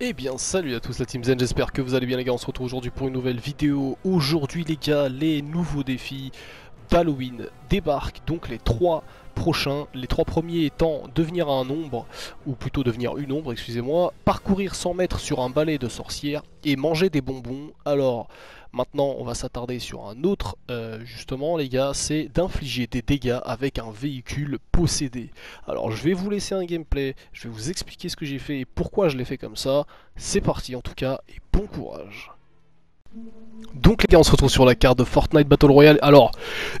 Eh bien salut à tous la Team Zen, j'espère que vous allez bien les gars, on se retrouve aujourd'hui pour une nouvelle vidéo. Aujourd'hui les gars, les nouveaux défis d'Halloween débarquent, donc les trois prochains, les trois premiers étant devenir un ombre, ou plutôt devenir une ombre, excusez-moi, parcourir 100 mètres sur un balai de sorcière et manger des bonbons. Alors maintenant on va s'attarder sur un autre euh, justement les gars, c'est d'infliger des dégâts avec un véhicule possédé. Alors je vais vous laisser un gameplay, je vais vous expliquer ce que j'ai fait et pourquoi je l'ai fait comme ça. C'est parti en tout cas et bon courage. Donc les gars on se retrouve sur la carte de Fortnite Battle Royale. Alors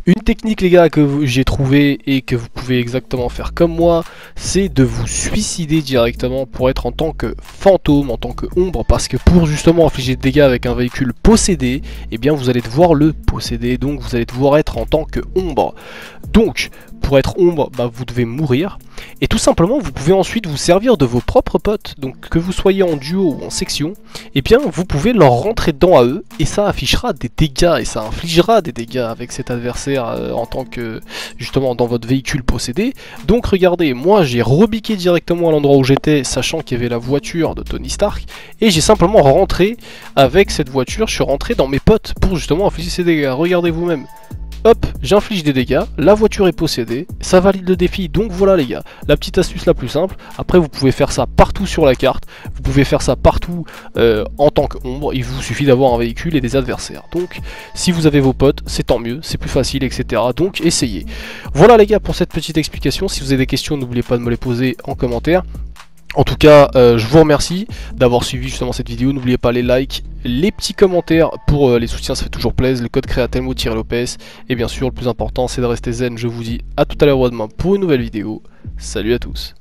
une technique les gars que j'ai trouvé et que vous pouvez exactement faire comme moi C'est de vous suicider directement pour être en tant que fantôme, en tant que ombre Parce que pour justement infliger des dégâts avec un véhicule possédé Et eh bien vous allez devoir le posséder. Donc vous allez devoir être en tant que ombre. Donc pour être ombre bah, vous devez mourir et tout simplement, vous pouvez ensuite vous servir de vos propres potes, donc que vous soyez en duo ou en section, et eh bien vous pouvez leur rentrer dedans à eux, et ça affichera des dégâts, et ça infligera des dégâts avec cet adversaire euh, en tant que, justement, dans votre véhicule possédé. Donc regardez, moi j'ai rebiqué directement à l'endroit où j'étais, sachant qu'il y avait la voiture de Tony Stark, et j'ai simplement rentré avec cette voiture, je suis rentré dans mes potes pour justement infliger ces dégâts. Regardez vous-même. Hop, j'inflige des dégâts, la voiture est possédée, ça valide le défi, donc voilà les gars, la petite astuce la plus simple, après vous pouvez faire ça partout sur la carte, vous pouvez faire ça partout euh, en tant qu'ombre, il vous suffit d'avoir un véhicule et des adversaires, donc si vous avez vos potes, c'est tant mieux, c'est plus facile, etc. Donc essayez. Voilà les gars pour cette petite explication, si vous avez des questions n'oubliez pas de me les poser en commentaire, en tout cas, euh, je vous remercie d'avoir suivi justement cette vidéo. N'oubliez pas les likes, les petits commentaires pour euh, les soutiens, ça fait toujours plaisir. Le code créatelmo-lopez. Et bien sûr, le plus important, c'est de rester zen. Je vous dis à tout à l'heure ou demain pour une nouvelle vidéo. Salut à tous.